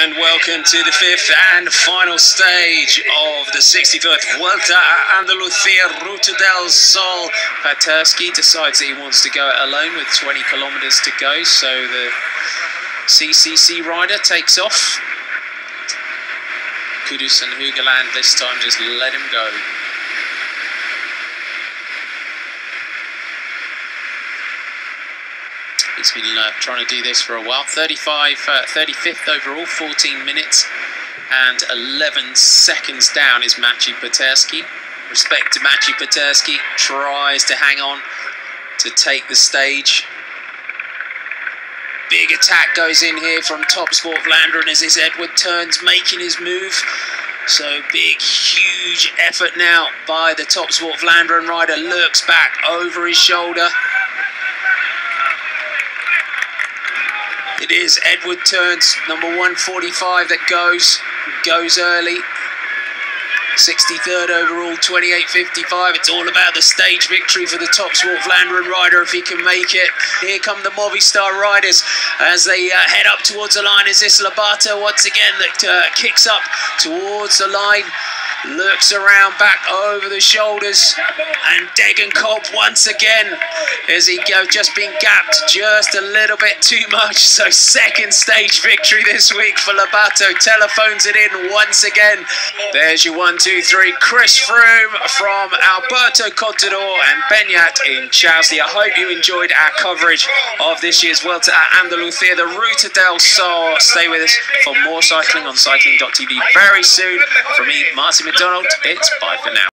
And welcome to the fifth and final stage of the 61st Vuelta a Andalucía Ruta del Sol. Paterski decides that he wants to go alone with 20 kilometers to go, so the CCC rider takes off. Kudus and Hoogerland this time just let him go. He's been uh, trying to do this for a while. 35, uh, 35th overall, 14 minutes and 11 seconds down is Maciej Paterski. Respect to Maciej Paterski, tries to hang on to take the stage. Big attack goes in here from Top Sport Vlaanderen as this Edward Theuns, making his move. So big, huge effort now by the Top Sport Vlaanderen rider. Looks back over his shoulder. It is Edward Theuns, number 145 that goes, goes early. 63rd overall, 28.55. It's all about the stage victory for the top Vlaanderen rider if he can make it. Here come the Movistar riders as they uh, head up towards the line. Is this Lobato once again that uh, kicks up towards the line? Looks around back over the shoulders and Degenkolb once again as he go just been gapped just a little bit too much. So second stage victory this week for Lobato. Telephones it in once again. There's your one two three. Chris Froome from Alberto Contador and Beñat Intxausti. I hope you enjoyed our coverage of this year's Vuelta at Andalucía the Ruta del Sol. Stay with us for more cycling on cycling.tv very soon from me Martin McDonald, it's bye for now.